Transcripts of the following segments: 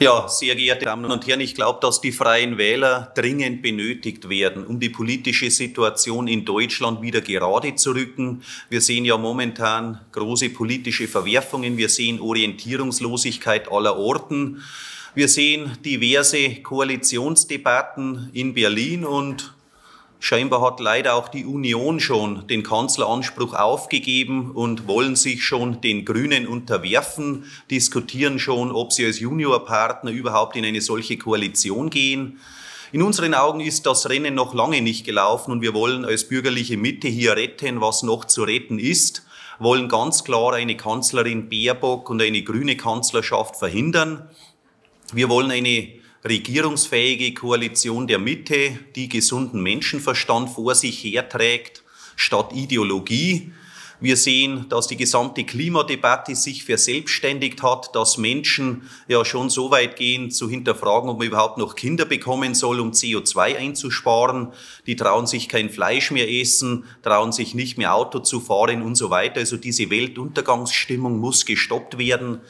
Ja, sehr geehrte Damen und Herren, ich glaube, dass die freien Wähler dringend benötigt werden, um die politische Situation in Deutschland wieder gerade zu rücken. Wir sehen ja momentan große politische Verwerfungen, wir sehen Orientierungslosigkeit aller Orten, wir sehen diverse Koalitionsdebatten in Berlin und Scheinbar hat leider auch die Union schon den Kanzleranspruch aufgegeben und wollen sich schon den Grünen unterwerfen, diskutieren schon, ob sie als Juniorpartner überhaupt in eine solche Koalition gehen. In unseren Augen ist das Rennen noch lange nicht gelaufen und wir wollen als bürgerliche Mitte hier retten, was noch zu retten ist, wollen ganz klar eine Kanzlerin Baerbock und eine grüne Kanzlerschaft verhindern. Wir wollen eine regierungsfähige Koalition der Mitte, die gesunden Menschenverstand vor sich herträgt, statt Ideologie. Wir sehen, dass die gesamte Klimadebatte sich verselbstständigt hat, dass Menschen ja schon so weit gehen, zu hinterfragen, ob man überhaupt noch Kinder bekommen soll, um CO2 einzusparen. Die trauen sich kein Fleisch mehr essen, trauen sich nicht mehr Auto zu fahren und so weiter. Also diese Weltuntergangsstimmung muss gestoppt werden.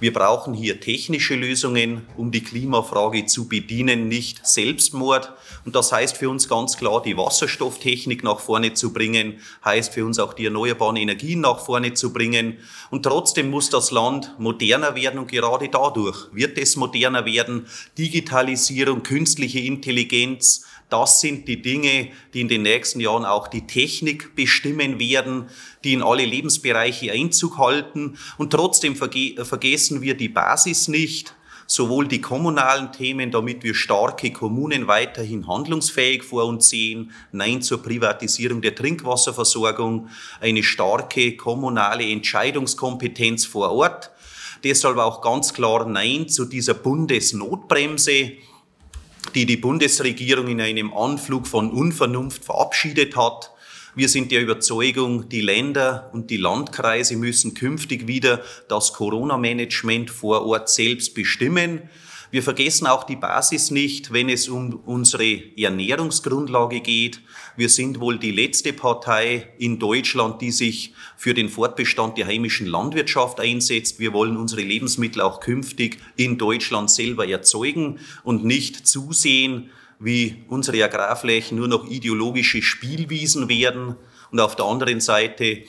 Wir brauchen hier technische Lösungen, um die Klimafrage zu bedienen, nicht Selbstmord. Und das heißt für uns ganz klar, die Wasserstofftechnik nach vorne zu bringen, heißt für uns auch die erneuerbaren Energien nach vorne zu bringen. Und trotzdem muss das Land moderner werden und gerade dadurch wird es moderner werden. Digitalisierung, künstliche Intelligenz, das sind die Dinge, die in den nächsten Jahren auch die Technik bestimmen werden, die in alle Lebensbereiche Einzug halten. Und trotzdem verge vergessen wir die Basis nicht, sowohl die kommunalen Themen, damit wir starke Kommunen weiterhin handlungsfähig vor uns sehen, Nein zur Privatisierung der Trinkwasserversorgung, eine starke kommunale Entscheidungskompetenz vor Ort. Deshalb auch ganz klar Nein zu dieser Bundesnotbremse, die die Bundesregierung in einem Anflug von Unvernunft verabschiedet hat. Wir sind der Überzeugung, die Länder und die Landkreise müssen künftig wieder das Corona-Management vor Ort selbst bestimmen. Wir vergessen auch die Basis nicht, wenn es um unsere Ernährungsgrundlage geht. Wir sind wohl die letzte Partei in Deutschland, die sich für den Fortbestand der heimischen Landwirtschaft einsetzt. Wir wollen unsere Lebensmittel auch künftig in Deutschland selber erzeugen und nicht zusehen, wie unsere Agrarflächen nur noch ideologische Spielwiesen werden und auf der anderen Seite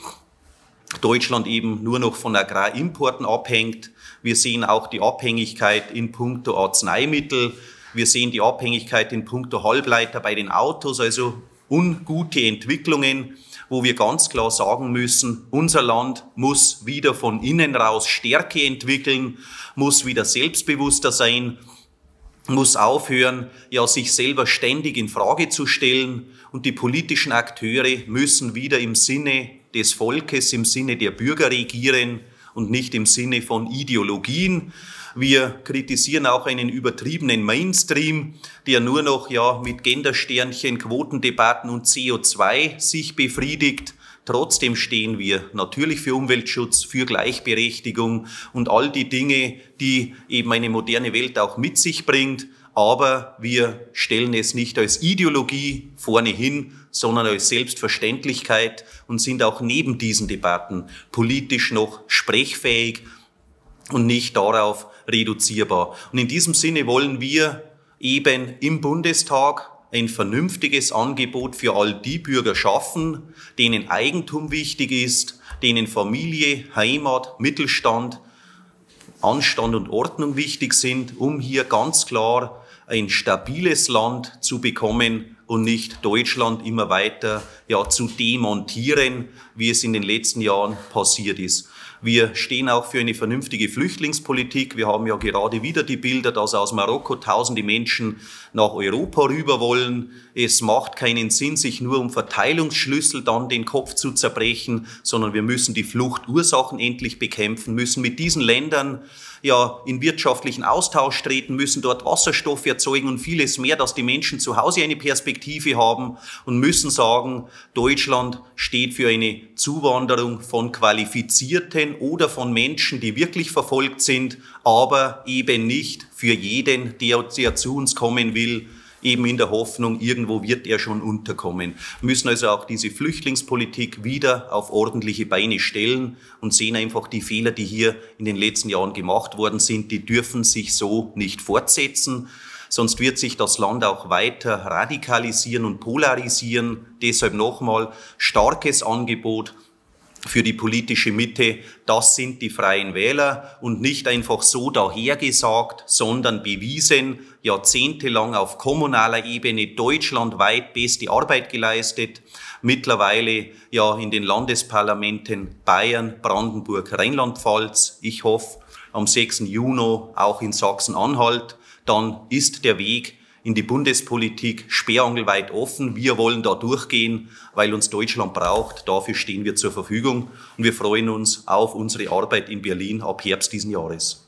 Deutschland eben nur noch von Agrarimporten abhängt. Wir sehen auch die Abhängigkeit in puncto Arzneimittel. Wir sehen die Abhängigkeit in puncto Halbleiter bei den Autos, also ungute Entwicklungen, wo wir ganz klar sagen müssen, unser Land muss wieder von innen raus Stärke entwickeln, muss wieder selbstbewusster sein, muss aufhören, ja, sich selber ständig in Frage zu stellen und die politischen Akteure müssen wieder im Sinne des Volkes, im Sinne der Bürger regieren und nicht im Sinne von Ideologien. Wir kritisieren auch einen übertriebenen Mainstream, der nur noch ja mit Gendersternchen, Quotendebatten und CO2 sich befriedigt. Trotzdem stehen wir natürlich für Umweltschutz, für Gleichberechtigung und all die Dinge, die eben eine moderne Welt auch mit sich bringt. Aber wir stellen es nicht als Ideologie vorne hin, sondern als Selbstverständlichkeit und sind auch neben diesen Debatten politisch noch sprechfähig und nicht darauf reduzierbar. Und in diesem Sinne wollen wir eben im Bundestag ein vernünftiges Angebot für all die Bürger schaffen, denen Eigentum wichtig ist, denen Familie, Heimat, Mittelstand, Anstand und Ordnung wichtig sind, um hier ganz klar ein stabiles Land zu bekommen, und nicht Deutschland immer weiter ja, zu demontieren, wie es in den letzten Jahren passiert ist. Wir stehen auch für eine vernünftige Flüchtlingspolitik. Wir haben ja gerade wieder die Bilder, dass aus Marokko tausende Menschen nach Europa rüber wollen. Es macht keinen Sinn, sich nur um Verteilungsschlüssel dann den Kopf zu zerbrechen, sondern wir müssen die Fluchtursachen endlich bekämpfen, müssen mit diesen Ländern ja in wirtschaftlichen Austausch treten, müssen dort Wasserstoff erzeugen und vieles mehr, dass die Menschen zu Hause eine Perspektive haben und müssen sagen, Deutschland steht für eine Zuwanderung von Qualifizierten oder von Menschen, die wirklich verfolgt sind, aber eben nicht für jeden, der, der zu uns kommen will, eben in der Hoffnung, irgendwo wird er schon unterkommen. Wir müssen also auch diese Flüchtlingspolitik wieder auf ordentliche Beine stellen und sehen einfach die Fehler, die hier in den letzten Jahren gemacht worden sind, die dürfen sich so nicht fortsetzen. Sonst wird sich das Land auch weiter radikalisieren und polarisieren. Deshalb nochmal starkes Angebot für die politische Mitte, das sind die freien Wähler und nicht einfach so dahergesagt, sondern bewiesen, jahrzehntelang auf kommunaler Ebene deutschlandweit beste Arbeit geleistet, mittlerweile ja in den Landesparlamenten Bayern, Brandenburg, Rheinland-Pfalz, ich hoffe am 6. Juni auch in Sachsen-Anhalt, dann ist der Weg in die Bundespolitik sperrangelweit offen. Wir wollen da durchgehen, weil uns Deutschland braucht. Dafür stehen wir zur Verfügung und wir freuen uns auf unsere Arbeit in Berlin ab Herbst diesen Jahres.